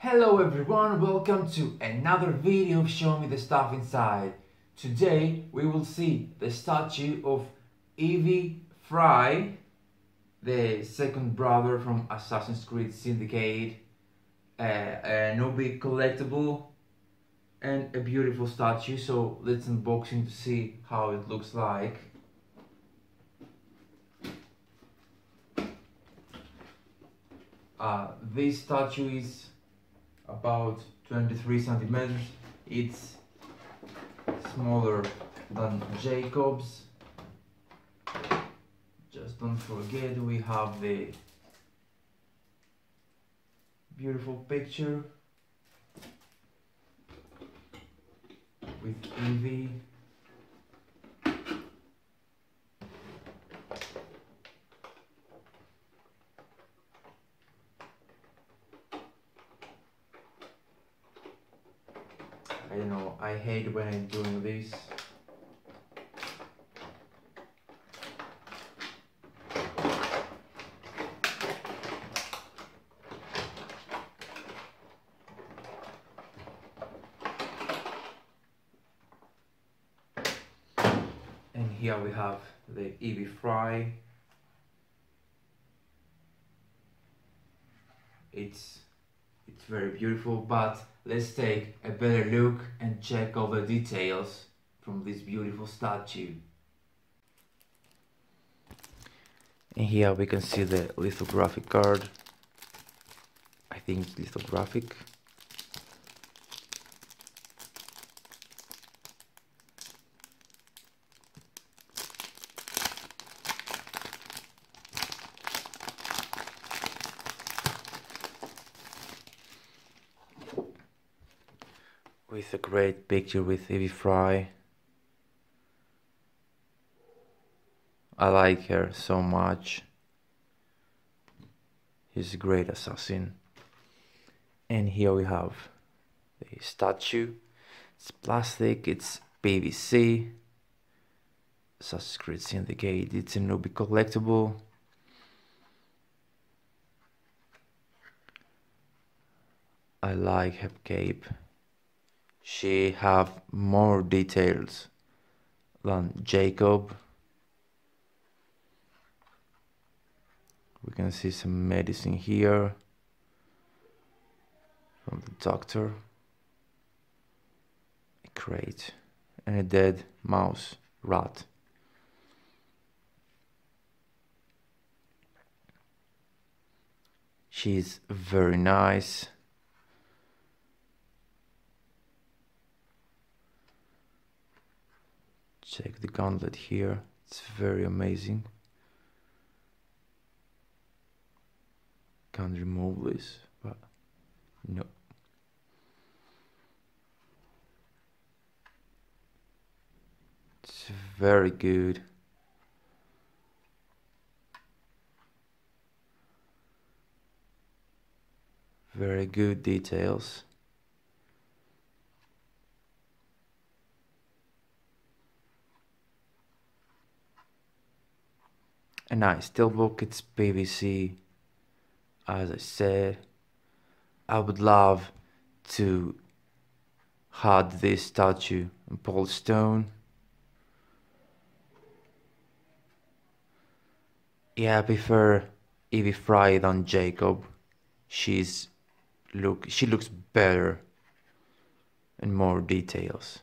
Hello everyone, welcome to another video of Show Me the Stuff Inside. Today we will see the statue of Evie Frye, the second brother from Assassin's Creed Syndicate, uh, an Ubi collectible and a beautiful statue, so let's unboxing to see how it looks like. Uh, this statue is about 23 centimeters. It's smaller than Jacob's. Just don't forget we have the beautiful picture with Evie. I know, I hate when I'm doing this. And here we have the Evie Frye It's it's very beautiful, but let's take a better look and check all the details from this beautiful statue. And here we can see the lithographic card. I think it's lithographic. With a great picture with Evie Frye. I like her so much. He's a great assassin. And here we have the statue. It's plastic, it's PVC. Assassin's Syndicate, it's a Nubi collectible. I like her cape she have more details than Jacob. We can see some medicine here from the doctor. A crate and a dead mouse rat. She's very nice. Check the gauntlet here. It's very amazing. Can't remove this but no. It's very good. Very good details and I still look it's PVC as I said I would love to had this statue in polystone yeah I prefer Evie Frye than Jacob. She's look she looks better and more details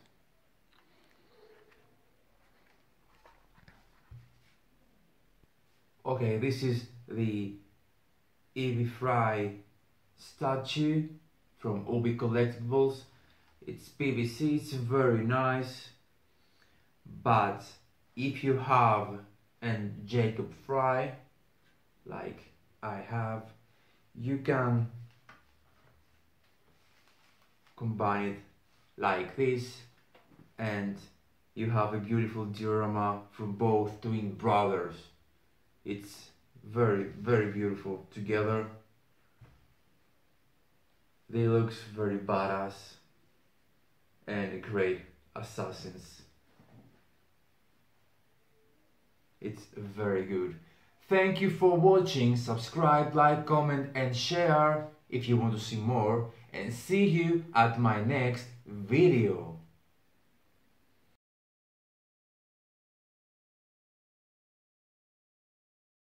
Okay, this is the Evie Frye statue from Ubi Collectibles. It's PVC, it's very nice. But if you have an Jacob Frye like I have, you can combine it like this and you have a beautiful diorama from both twin brothers it's very very beautiful. Together they looks very badass and great assassins. It's very good. Thank you for watching. Subscribe like comment and share if you want to see more. And see you at my next video.